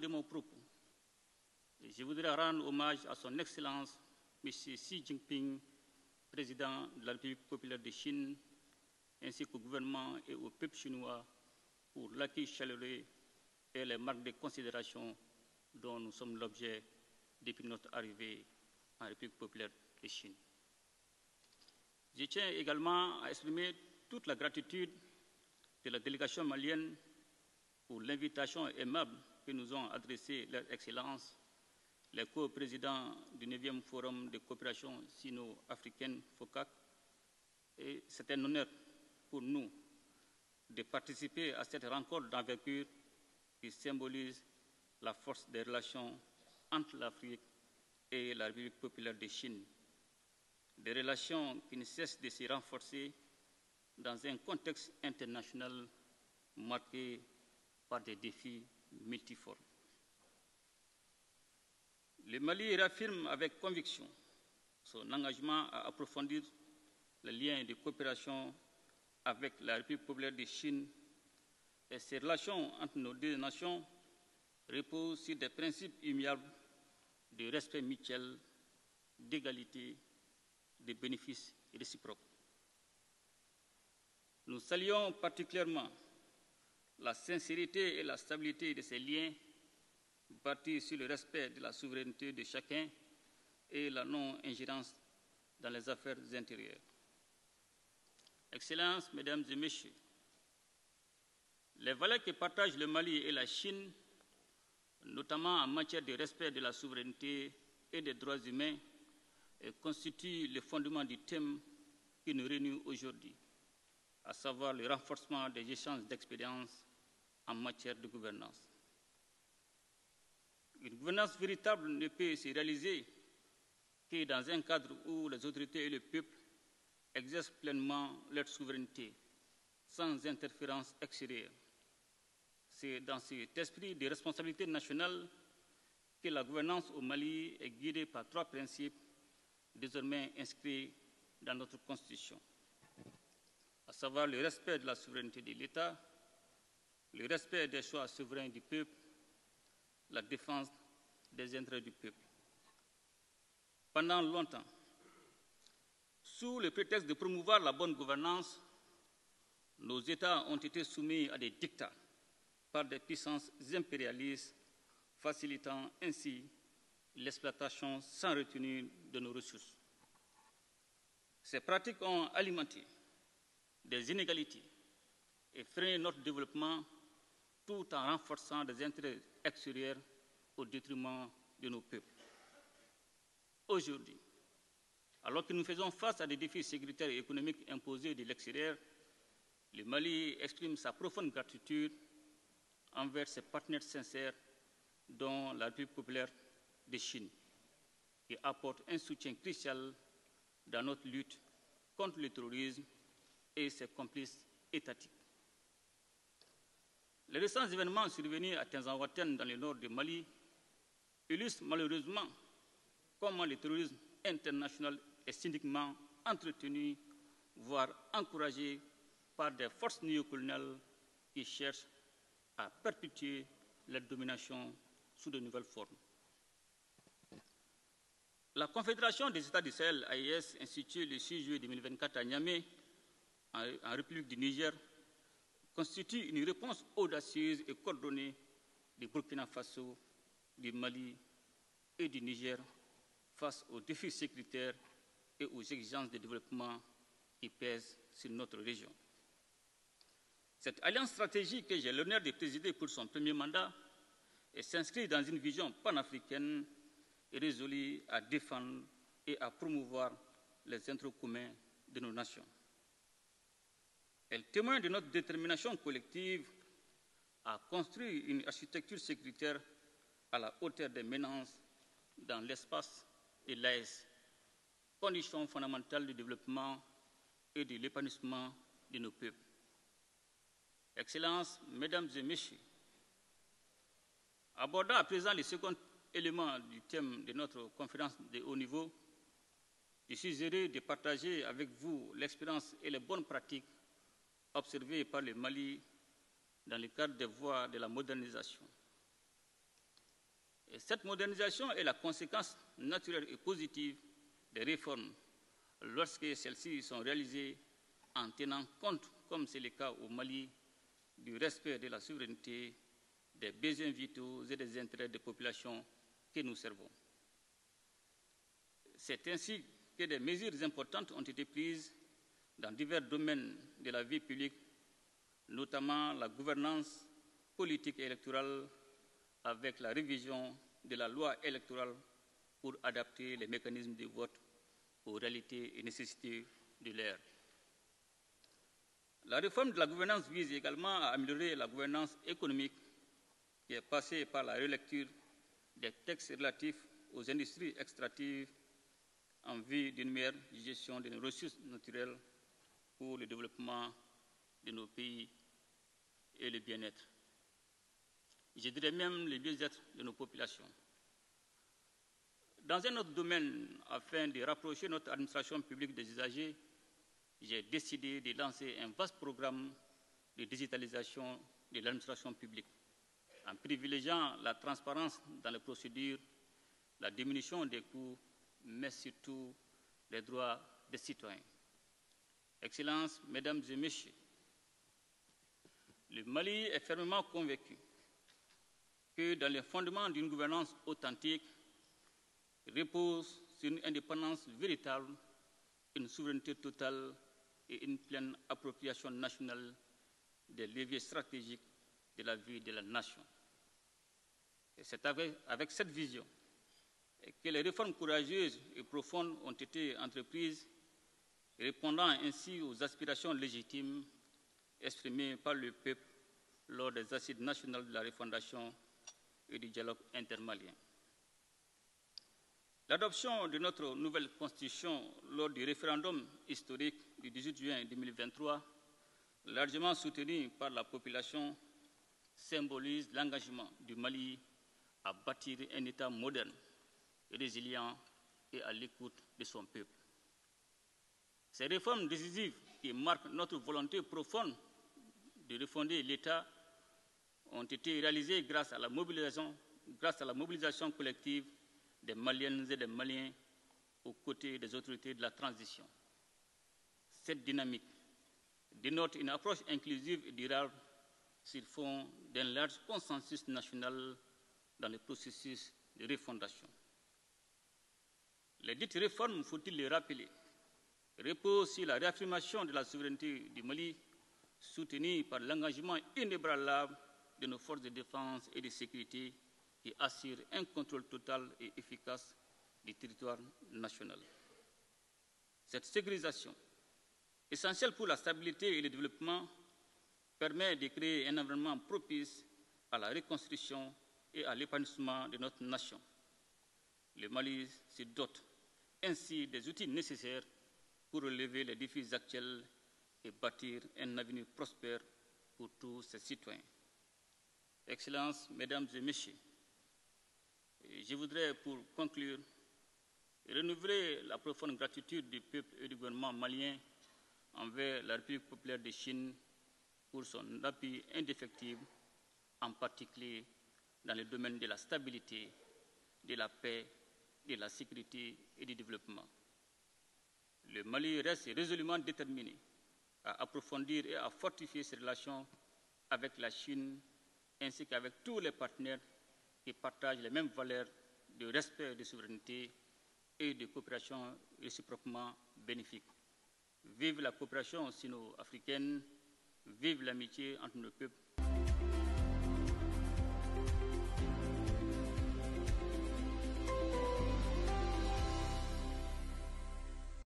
de mon propos, je voudrais rendre hommage à son Excellence, M. Xi Jinping, président de la République populaire de Chine, ainsi qu'au gouvernement et au peuple chinois pour l'accueil chaleureux et les marques de considération dont nous sommes l'objet depuis notre arrivée en République populaire de Chine. Je tiens également à exprimer toute la gratitude de la délégation malienne pour l'invitation aimable que nous ont adressée leur Excellence, les co-présidents du 9e Forum de coopération sino-africaine FOCAC. Et c'est un honneur pour nous de participer à cette rencontre d'envergure qui symbolise la force des relations entre l'Afrique et la République populaire de Chine. Des relations qui ne cessent de se renforcer dans un contexte international marqué par des défis multiformes. Le Mali réaffirme avec conviction son engagement à approfondir les liens de coopération avec la République populaire de Chine et ces relations entre nos deux nations reposent sur des principes immuables de respect mutuel, d'égalité, de bénéfices réciproques. Nous saluons particulièrement la sincérité et la stabilité de ces liens bâtis sur le respect de la souveraineté de chacun et la non-ingérence dans les affaires intérieures. Excellences, Mesdames et Messieurs, les valeurs que partagent le Mali et la Chine, notamment en matière de respect de la souveraineté et des droits humains, constituent le fondement du thème qui nous réunit aujourd'hui, à savoir le renforcement des échanges d'expériences en matière de gouvernance. Une gouvernance véritable ne peut se réaliser que dans un cadre où les autorités et le peuple exercent pleinement leur souveraineté, sans interférence extérieure. C'est dans cet esprit de responsabilité nationale que la gouvernance au Mali est guidée par trois principes désormais inscrits dans notre Constitution, à savoir le respect de la souveraineté de l'État, le respect des choix souverains du peuple, la défense des intérêts du peuple. Pendant longtemps, sous le prétexte de promouvoir la bonne gouvernance, nos États ont été soumis à des dictats par des puissances impérialistes, facilitant ainsi l'exploitation sans retenue de nos ressources. Ces pratiques ont alimenté des inégalités et freiné notre développement tout en renforçant des intérêts extérieurs au détriment de nos peuples. Aujourd'hui, alors que nous faisons face à des défis sécuritaires et économiques imposés de l'extérieur, le Mali exprime sa profonde gratitude envers ses partenaires sincères, dont la République populaire de Chine, qui apporte un soutien crucial dans notre lutte contre le terrorisme et ses complices étatiques. Les récents événements survenus à Tenzanwaten dans le nord du Mali illustrent malheureusement comment le terrorisme international est cyniquement entretenu, voire encouragé par des forces néocoloniales qui cherchent à perpétuer leur domination sous de nouvelles formes. La Confédération des États du Sahel, AIS, instituée le 6 juillet 2024 à Niamey, en République du Niger, constitue une réponse audacieuse et coordonnée du Burkina Faso, du Mali et du Niger face aux défis sécuritaires et aux exigences de développement qui pèsent sur notre région. Cette alliance stratégique que j'ai l'honneur de présider pour son premier mandat s'inscrit dans une vision panafricaine et résolue à défendre et à promouvoir les intérêts communs de nos nations. Elle témoigne de notre détermination collective à construire une architecture sécuritaire à la hauteur des menaces dans l'espace et l'AES, condition fondamentale du développement et de l'épanouissement de nos peuples. Excellences, Mesdames et Messieurs, abordant à présent le second élément du thème de notre conférence de haut niveau, je suis heureux de partager avec vous l'expérience et les bonnes pratiques observées par le Mali dans le cadre des voies de la modernisation. cette modernisation est la conséquence naturelle et positive des réformes lorsque celles-ci sont réalisées en tenant compte, comme c'est le cas au Mali, du respect de la souveraineté, des besoins vitaux et des intérêts des populations que nous servons. C'est ainsi que des mesures importantes ont été prises dans divers domaines de la vie publique, notamment la gouvernance politique électorale avec la révision de la loi électorale pour adapter les mécanismes de vote aux réalités et nécessités de l'ère. La réforme de la gouvernance vise également à améliorer la gouvernance économique qui est passée par la relecture des textes relatifs aux industries extractives en vue d'une meilleure gestion de nos ressources naturelles pour le développement de nos pays et le bien-être. Je dirais même le bien-être de nos populations. Dans un autre domaine, afin de rapprocher notre administration publique des usagers, j'ai décidé de lancer un vaste programme de digitalisation de l'administration publique, en privilégiant la transparence dans les procédures, la diminution des coûts, mais surtout les droits des citoyens. Excellences, Mesdames et Messieurs, le Mali est fermement convaincu que dans les fondements d'une gouvernance authentique repose sur une indépendance véritable, une souveraineté totale et une pleine appropriation nationale des leviers stratégiques de la vie de la nation. C'est avec, cette vision que les réformes courageuses et profondes ont été entreprises, répondant ainsi aux aspirations légitimes exprimées par le peuple lors des assises nationales de la refondation et du dialogue intermalien. L'adoption de notre nouvelle constitution lors du référendum historique du 18 juin 2023, largement soutenu par la population, symbolise l'engagement du Mali à bâtir un État moderne, résilient et à l'écoute de son peuple. Ces réformes décisives qui marquent notre volonté profonde de refonder l'État ont été réalisées grâce à la mobilisation, collective des Maliennes et des Maliens aux côtés des autorités de la transition. Cette dynamique dénote une approche inclusive et durable sur fond d'un large consensus national dans le processus de refondation. Les dites réformes, faut-il les rappeler, reposent sur la réaffirmation de la souveraineté du Mali, soutenue par l'engagement inébranlable de nos forces de défense et de sécurité qui assurent un contrôle total et efficace du territoire national. Cette sécurisation, essentielle pour la stabilité et le développement, permet de créer un environnement propice à la reconstruction et à l'épanouissement de notre nation. Le Mali se dote ainsi des outils nécessaires pour relever les défis actuels et bâtir un avenir prospère pour tous ses citoyens. Excellences, Mesdames et Messieurs, je voudrais, pour conclure, renouveler la profonde gratitude du peuple et du gouvernement malien envers la République populaire de Chine pour son appui indéfectible, en particulier dans le domaine de la stabilité, de la paix, de la sécurité et du développement. Le Mali reste résolument déterminé à approfondir et à fortifier ses relations avec la Chine ainsi qu'avec tous les partenaires qui partagent les mêmes valeurs de respect de souveraineté et de coopération réciproquement bénéfiques. Vive la coopération sino-africaine, vive l'amitié entre nos peuples